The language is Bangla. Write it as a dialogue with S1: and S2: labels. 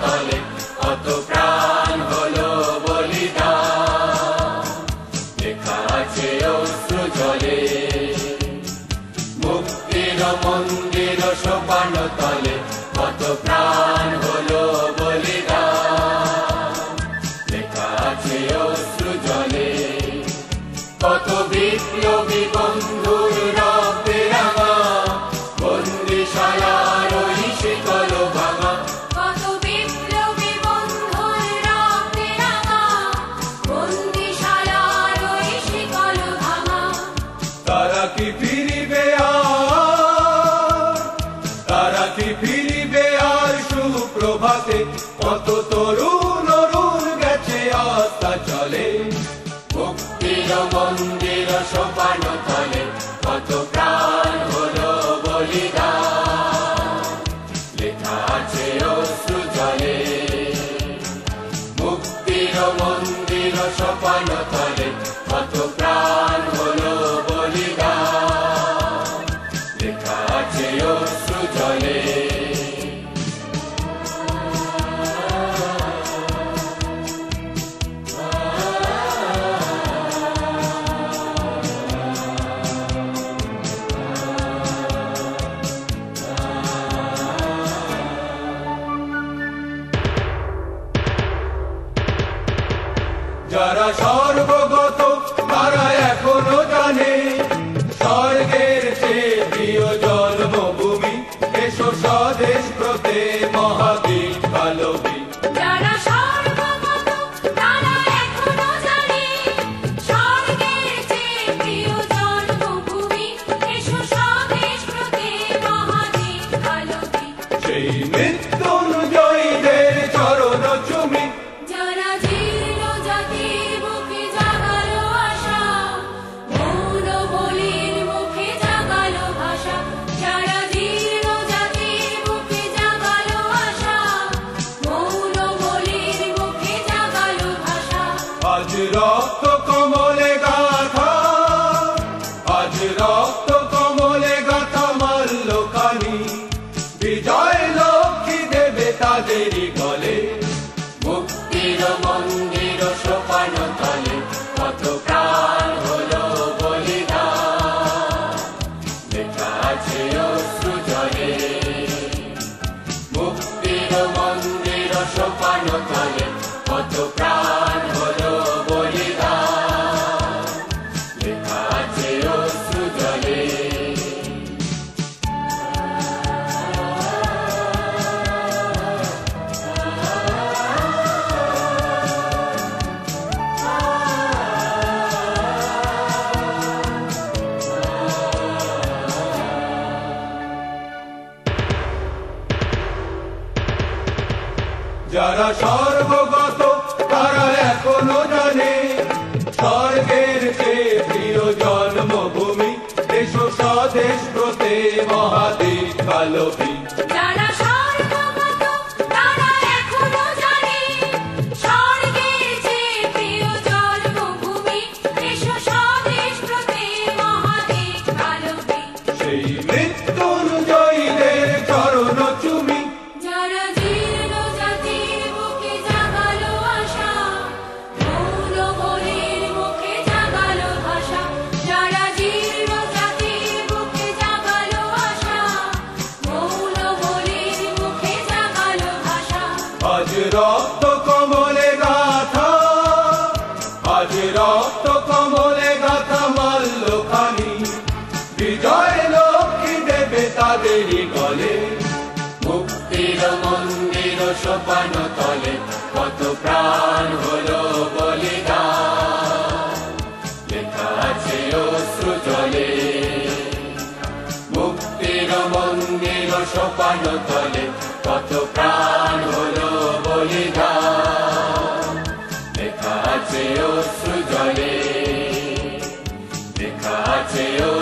S1: তলে, কত প্রাণ হলো বলিদান। লেখা আছে অশ্রু জলে। মুক্তির মন্দির সোপান তলে, কত প্রাণ হলো বলিদান। লেখা আছে অশ্রু জলে। কত বিপ্লবী বন্ধুর মন্দির সোপান তলে, কত প্রাণ হলো বলিদান। লেখা আছে অশ্রু জলে। মুক্তির মন্দির সোপান তলে সর্বগত তারা এখনও জানে স্বর্গের চেয়ে প্রিয় জন্মভূমি এসো স্বদেশ প্রতে মহাবীর কালবী
S2: যারা সর্বগত
S1: রক্ত কমলে গাথা রক্ত কমলে বিজয় লক্ষ্মী দেবে তাদেরই গলে মুক্তির মন্দির যারা সর্বগত তারা এখনও জানে স্বর্গের চেয়ে প্রিয় জন্মভূমি দেশ স্বদেশ মহাদেশ কালবী রক্ত কমলে গাথা। আজ রক্ত কমলে গাথা মাল্য খানি বিজয় লক্ষ্মী দেবে তাদেরই গলে মুক্তির মন্দির সোপান তলে, কত প্রাণ হলো বলিদান। লেখা আছে অশ্রু জলে। মুক্তির মন্দির সোপান তলে বলিদান লেখা আছে অশ্রু জলে লেখা আছে অশ্রু জলে